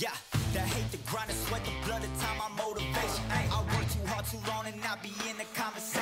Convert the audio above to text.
Yeah, that hate, the grind, and sweat, the blood, the time, my motivation. I work too hard, too long, and not be in the conversation.